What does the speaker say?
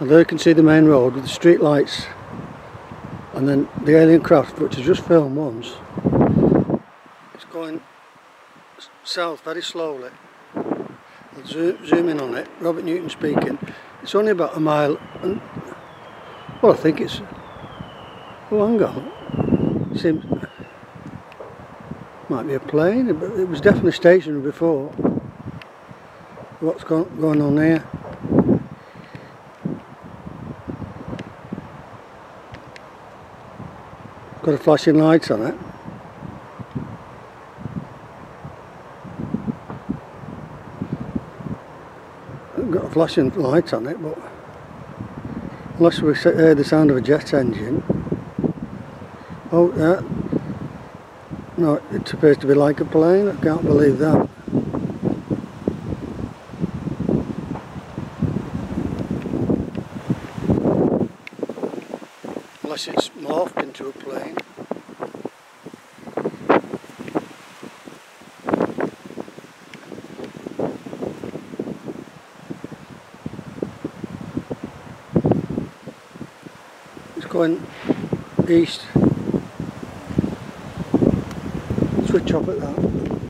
And there you can see the main road with the street lights and then the alien craft which is just filmed once. It's going south very slowly. I'll zoom, zoom in on it. Robert Newton speaking. It's only about a mile and well I think it's oh hang on. Seems might be a plane but it was definitely stationary before. What's go, going on here got a flashing lights on it. Got flashing lights on it but unless we hear the sound of a jet engine. Oh yeah. No it appears to be like a plane. I can't believe that unless it's morphed into a plane It's going east. Switch off at that.